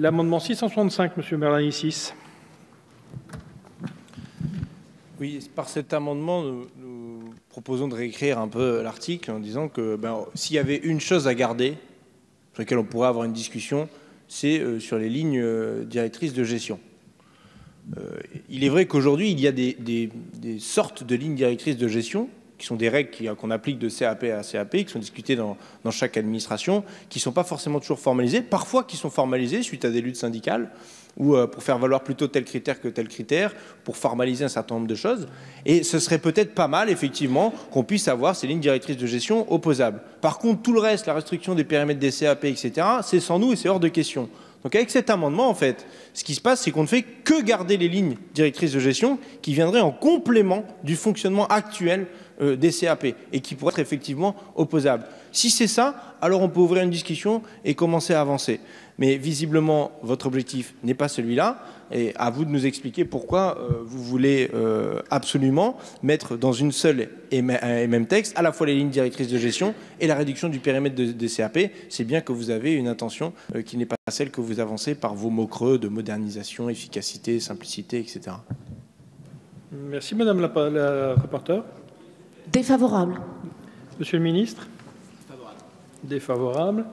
L'amendement 665, Monsieur Merlin-Issis. Oui, par cet amendement, nous, proposons de réécrire un peu l'article en disant que ben, s'il y avait une chose à garder, sur laquelle on pourrait avoir une discussion, c'est euh, sur les lignes euh, directrices de gestion. Euh, il est vrai qu'aujourd'hui, il y a des, sortes de lignes directrices de gestion qui sont des règles qu'on applique de CAP à CAP, qui sont discutées dans, dans chaque administration, qui ne sont pas forcément toujours formalisées, parfois qui sont formalisées suite à des luttes syndicales, ou euh, pour faire valoir plutôt tel critère que tel critère, pour formaliser un certain nombre de choses. Et ce serait peut-être pas mal, effectivement, qu'on puisse avoir ces lignes directrices de gestion opposables. Par contre, tout le reste, la restriction des périmètres des CAP, etc., c'est sans nous et c'est hors de question. Donc avec cet amendement, en fait, ce qui se passe, c'est qu'on ne fait que garder les lignes directrices de gestion qui viendraient en complément du fonctionnement actuel euh, des CAP et qui pourraient être effectivement opposables. Si c'est ça, alors on peut ouvrir une discussion et commencer à avancer. Mais visiblement, votre objectif n'est pas celui-là. Et à vous de nous expliquer pourquoi euh, vous voulez euh, absolument mettre dans une seule et, même texte à la fois les lignes directrices de gestion et la réduction du périmètre de, des CAP. C'est bien que vous avez une intention qui n'est pas celle que vous avancez par vos mots creux de modernisation, efficacité, simplicité, etc. Merci Madame la rapporteure. Défavorable. Monsieur le ministre? Défavorable. Défavorable.